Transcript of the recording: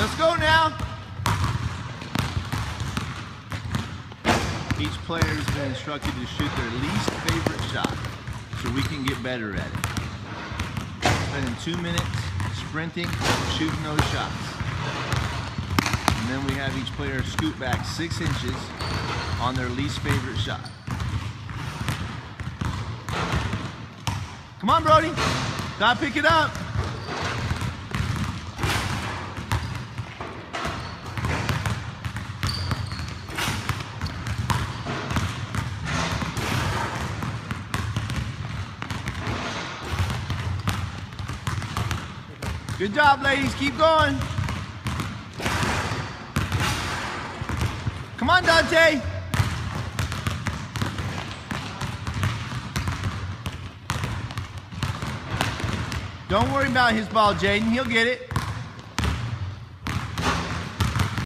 Let's go now. Each player has been instructed to shoot their least favorite shot so we can get better at it. Spending two minutes sprinting, shooting those shots. And then we have each player scoot back six inches on their least favorite shot. Come on, Brody. Gotta pick it up. Good job, ladies. Keep going. Come on, Dante. Don't worry about his ball, Jaden. He'll get it.